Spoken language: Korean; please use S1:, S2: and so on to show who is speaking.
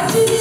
S1: 같이